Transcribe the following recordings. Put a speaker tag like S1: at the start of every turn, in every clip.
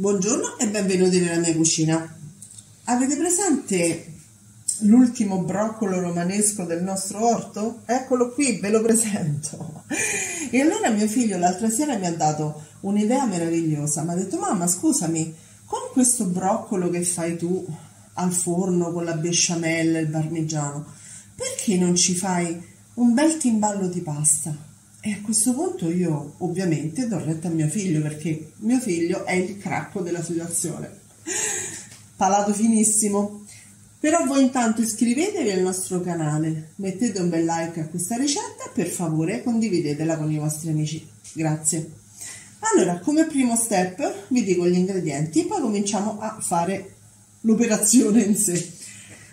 S1: Buongiorno e benvenuti nella mia cucina. Avete presente l'ultimo broccolo romanesco del nostro orto? Eccolo qui, ve lo presento. E allora mio figlio l'altra sera mi ha dato un'idea meravigliosa. Mi ha detto, mamma, scusami, con questo broccolo che fai tu al forno con la besciamella e il parmigiano, perché non ci fai un bel timballo di pasta? E a questo punto io ovviamente do retta a mio figlio perché mio figlio è il cracco della situazione. Palato finissimo. Però voi intanto iscrivetevi al nostro canale, mettete un bel like a questa ricetta e per favore condividetela con i vostri amici. Grazie. Allora, come primo step vi dico gli ingredienti, poi cominciamo a fare l'operazione in sé.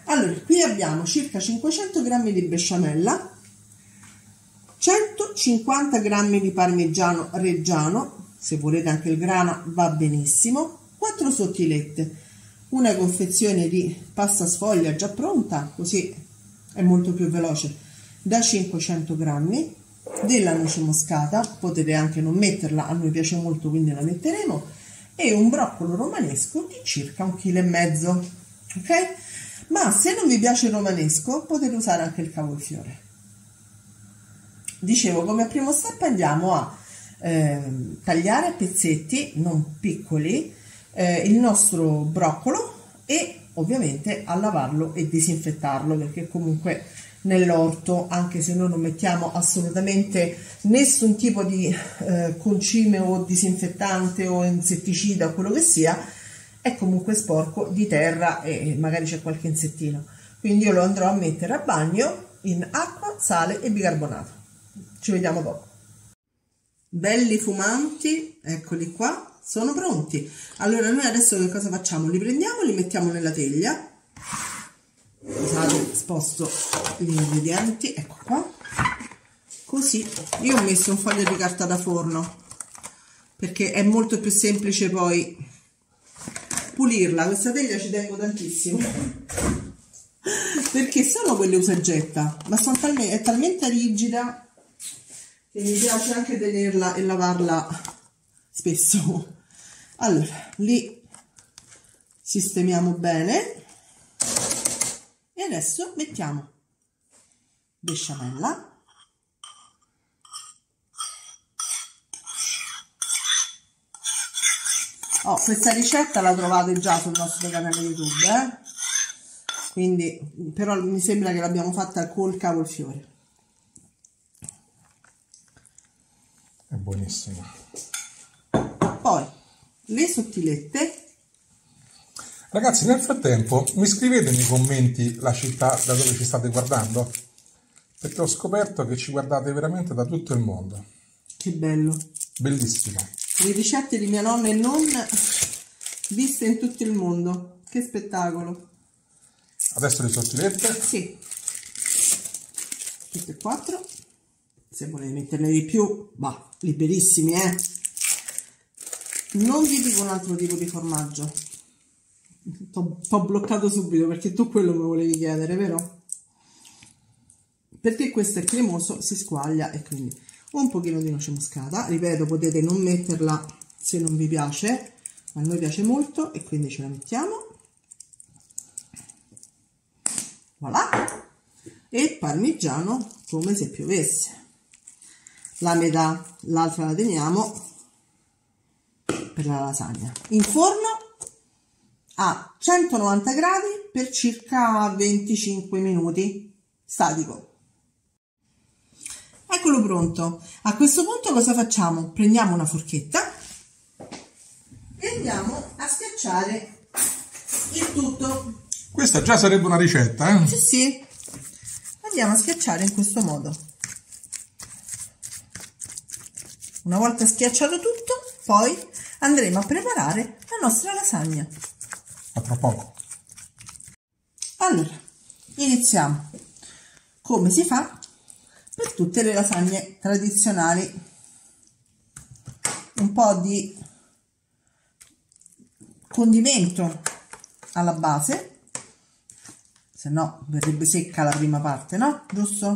S1: Allora, qui abbiamo circa 500 g di besciamella, 150 g di parmigiano reggiano, se volete anche il grana va benissimo, 4 sottilette, una confezione di pasta sfoglia già pronta, così è molto più veloce, da 500 g, della noce moscata, potete anche non metterla, a noi piace molto quindi la metteremo, e un broccolo romanesco di circa un chilo e mezzo, ok? Ma se non vi piace il romanesco potete usare anche il cavolfiore dicevo come primo step andiamo a eh, tagliare a pezzetti non piccoli eh, il nostro broccolo e ovviamente a lavarlo e disinfettarlo perché comunque nell'orto anche se noi non mettiamo assolutamente nessun tipo di eh, concime o disinfettante o insetticida o quello che sia è comunque sporco di terra e magari c'è qualche insettino. Quindi io lo andrò a mettere a bagno in acqua, sale e bicarbonato ci vediamo dopo. Belli fumanti, eccoli qua, sono pronti. Allora noi adesso che cosa facciamo? Li prendiamo, li mettiamo nella teglia. Scusate, sposto gli ingredienti, ecco qua. Così, io ho messo un foglio di carta da forno perché è molto più semplice poi pulirla. Questa teglia ci tengo tantissimo perché sono quelle usa e getta, ma talmente, è talmente rigida e mi piace anche tenerla e lavarla spesso allora li sistemiamo bene e adesso mettiamo besciamella Oh, questa ricetta la trovate già sul nostro canale YouTube, eh? quindi però mi sembra che l'abbiamo fatta col cavolfiore.
S2: È buonissimo
S1: poi le sottilette.
S2: Ragazzi nel frattempo mi scrivete nei commenti la città da dove ci state guardando? Perché ho scoperto che ci guardate veramente da tutto il mondo.
S1: Che bello.
S2: Bellissimo
S1: le ricette di mia nonna e non viste in tutto il mondo. Che spettacolo.
S2: Adesso le sottilette.
S1: Sì. Tutte e quattro se volete metterne di più va liberissimi eh. Non vi dico un altro tipo di formaggio. T'ho bloccato subito perché tu quello mi volevi chiedere vero? Perché questo è cremoso si squaglia e quindi un pochino di noce moscata ripeto potete non metterla se non vi piace ma a noi piace molto e quindi ce la mettiamo. Voilà. E parmigiano come se piovesse la metà, l'altra la teniamo per la lasagna. In forno a 190 gradi per circa 25 minuti, statico. Eccolo pronto. A questo punto cosa facciamo? Prendiamo una forchetta e andiamo a schiacciare il tutto.
S2: Questa già sarebbe una ricetta, eh?
S1: Sì, sì. Andiamo a schiacciare in questo modo. Una volta schiacciato tutto, poi andremo a preparare la nostra lasagna.
S2: A tra poco.
S1: Allora, iniziamo. Come si fa per tutte le lasagne tradizionali? Un po' di condimento alla base, se no verrebbe secca la prima parte, no? Giusto?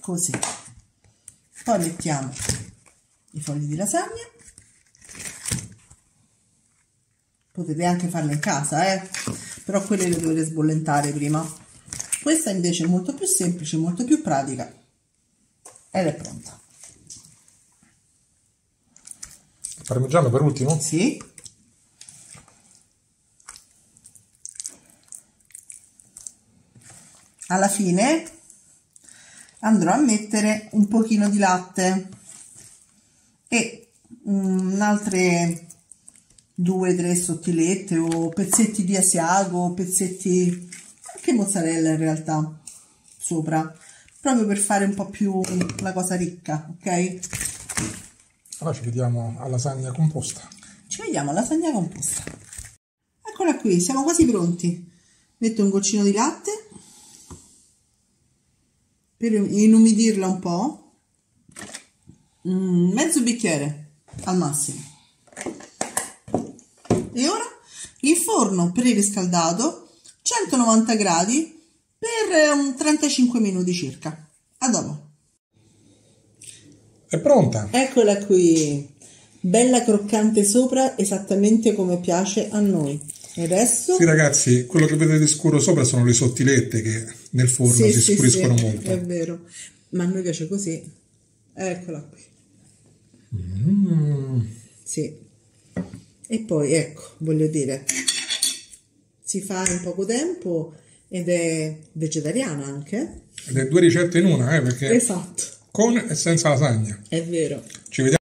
S1: Così poi mettiamo i fogli di lasagna potete anche farle in casa eh? però quelle le dovete sbollentare prima questa invece è molto più semplice molto più pratica ed è pronta
S2: parmigiano per ultimo?
S1: sì alla fine andrò a mettere un pochino di latte e um, altre due tre sottilette o pezzetti di asiago pezzetti anche mozzarella in realtà sopra proprio per fare un po' più la cosa ricca ok?
S2: Allora ci vediamo alla lasagna composta.
S1: Ci vediamo alla lasagna composta. Eccola qui siamo quasi pronti. Metto un goccino di latte per inumidirla un po', mm, mezzo bicchiere al massimo. E ora in forno preriscaldato 190 gradi per un 35 minuti circa. A dopo.
S2: È pronta.
S1: Eccola qui. Bella croccante sopra, esattamente come piace a noi. E adesso?
S2: Sì, ragazzi, quello che vedete scuro sopra sono le sottilette che nel forno sì, si sì, scuriscono
S1: sì,
S2: molto.
S1: È vero, ma a noi piace così. Eccola qui.
S2: Mm.
S1: Sì. E poi, ecco, voglio dire, si fa in poco tempo ed è vegetariana anche.
S2: Ed è due ricette in una, eh, perché
S1: esatto.
S2: con e senza lasagna.
S1: È vero.
S2: Ci vediamo.